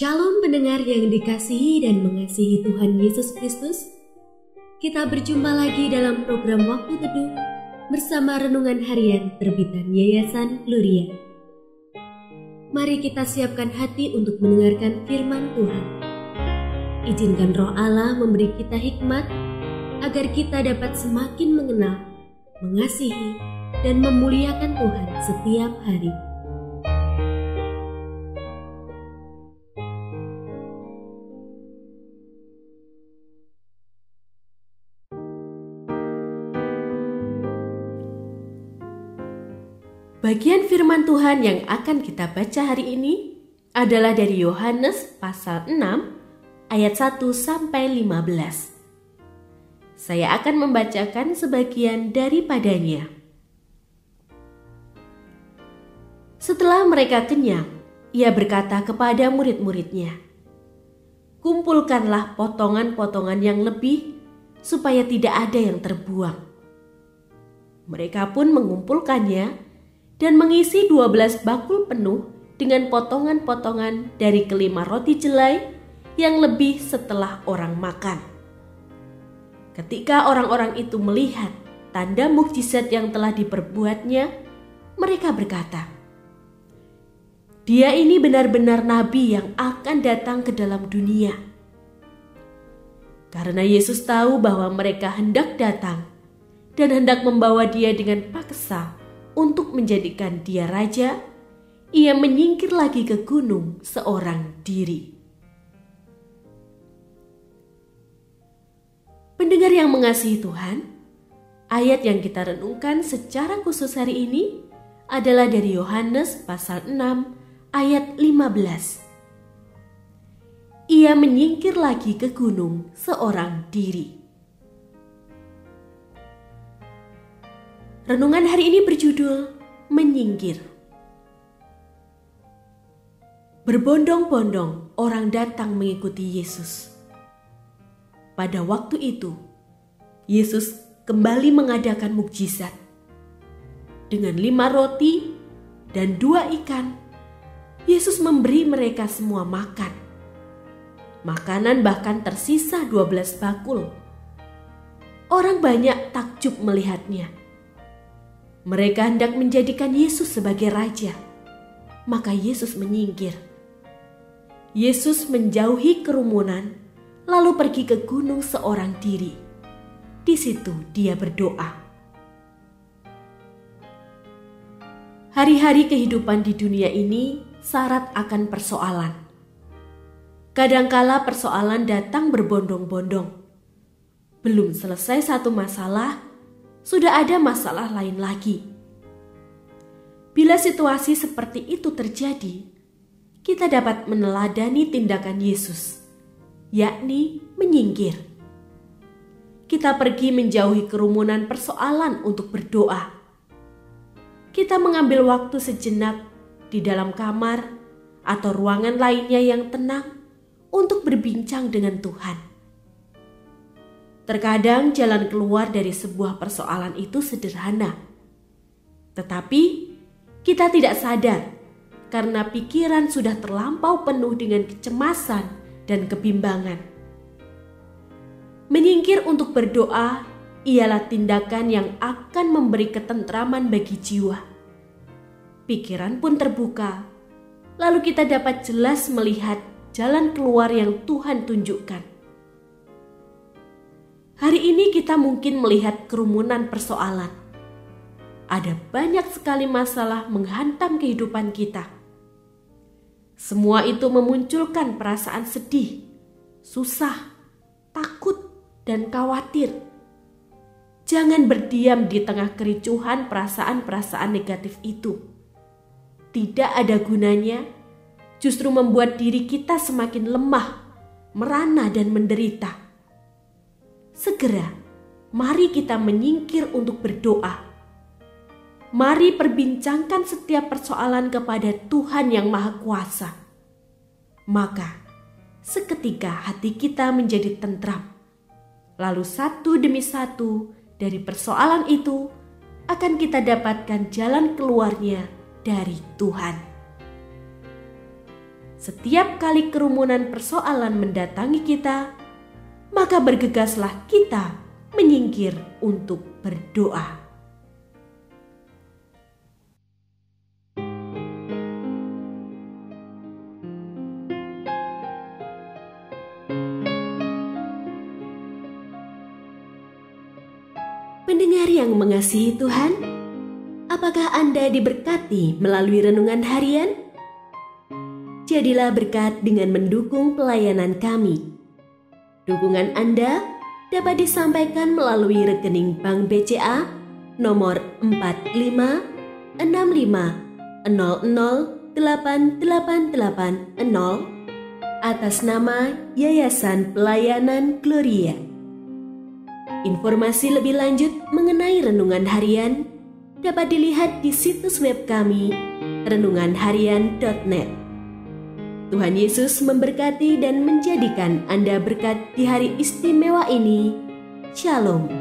Shalom pendengar yang dikasihi dan mengasihi Tuhan Yesus Kristus. Kita berjumpa lagi dalam program Waktu Teduh bersama Renungan Harian terbitan Yayasan Gloria. Mari kita siapkan hati untuk mendengarkan firman Tuhan. Izinkan roh Allah memberi kita hikmat agar kita dapat semakin mengenal, mengasihi, dan memuliakan Tuhan setiap hari. Bagian firman Tuhan yang akan kita baca hari ini adalah dari Yohanes pasal 6 ayat 1 sampai 15. Saya akan membacakan sebagian daripadanya. Setelah mereka kenyang, ia berkata kepada murid-muridnya, "Kumpulkanlah potongan-potongan yang lebih supaya tidak ada yang terbuang." Mereka pun mengumpulkannya dan mengisi 12 bakul penuh dengan potongan-potongan dari kelima roti jelai yang lebih setelah orang makan. Ketika orang-orang itu melihat tanda mukjizat yang telah diperbuatnya, mereka berkata, "Dia ini benar-benar nabi yang akan datang ke dalam dunia." Karena Yesus tahu bahwa mereka hendak datang dan hendak membawa Dia dengan paksa untuk menjadikan dia raja, ia menyingkir lagi ke gunung seorang diri. Pendengar yang mengasihi Tuhan, ayat yang kita renungkan secara khusus hari ini adalah dari Yohanes pasal 6 ayat 15. Ia menyingkir lagi ke gunung seorang diri. Renungan hari ini berjudul Menyingkir. Berbondong-bondong orang datang mengikuti Yesus. Pada waktu itu, Yesus kembali mengadakan mukjizat. Dengan lima roti dan dua ikan, Yesus memberi mereka semua makan. Makanan bahkan tersisa 12 bakul. Orang banyak takjub melihatnya mereka hendak menjadikan Yesus sebagai raja. Maka Yesus menyingkir. Yesus menjauhi kerumunan, lalu pergi ke gunung seorang diri. Di situ dia berdoa. Hari-hari kehidupan di dunia ini syarat akan persoalan. Kadangkala persoalan datang berbondong-bondong. Belum selesai satu masalah, sudah ada masalah lain lagi. Bila situasi seperti itu terjadi, kita dapat meneladani tindakan Yesus, yakni menyingkir. Kita pergi menjauhi kerumunan persoalan untuk berdoa. Kita mengambil waktu sejenak di dalam kamar atau ruangan lainnya yang tenang untuk berbincang dengan Tuhan. Terkadang jalan keluar dari sebuah persoalan itu sederhana. Tetapi kita tidak sadar karena pikiran sudah terlampau penuh dengan kecemasan dan kebimbangan. Menyingkir untuk berdoa ialah tindakan yang akan memberi ketentraman bagi jiwa. Pikiran pun terbuka, lalu kita dapat jelas melihat jalan keluar yang Tuhan tunjukkan. Hari ini kita mungkin melihat kerumunan persoalan. Ada banyak sekali masalah menghantam kehidupan kita. Semua itu memunculkan perasaan sedih, susah, takut, dan khawatir. Jangan berdiam di tengah kericuhan perasaan-perasaan negatif itu. Tidak ada gunanya, justru membuat diri kita semakin lemah, merana, dan menderita segera mari kita menyingkir untuk berdoa. Mari perbincangkan setiap persoalan kepada Tuhan yang Maha Kuasa. Maka, seketika hati kita menjadi tentram. Lalu satu demi satu dari persoalan itu akan kita dapatkan jalan keluarnya dari Tuhan. setiap kali kerumunan persoalan mendatangi kita, maka bergegaslah kita menyingkir untuk berdoa. Pendengar yang mengasihi Tuhan, apakah Anda diberkati melalui renungan harian? jadilah berkat dengan mendukung pelayanan kami. Dukungan Anda dapat disampaikan melalui rekening Bank BCA nomor 45650088880 atas nama Yayasan Pelayanan Gloria. Informasi lebih lanjut mengenai renungan harian dapat dilihat di situs web kami renunganharian.net. Tuhan Yesus memberkati dan menjadikan Anda berkat di hari istimewa ini. Shalom.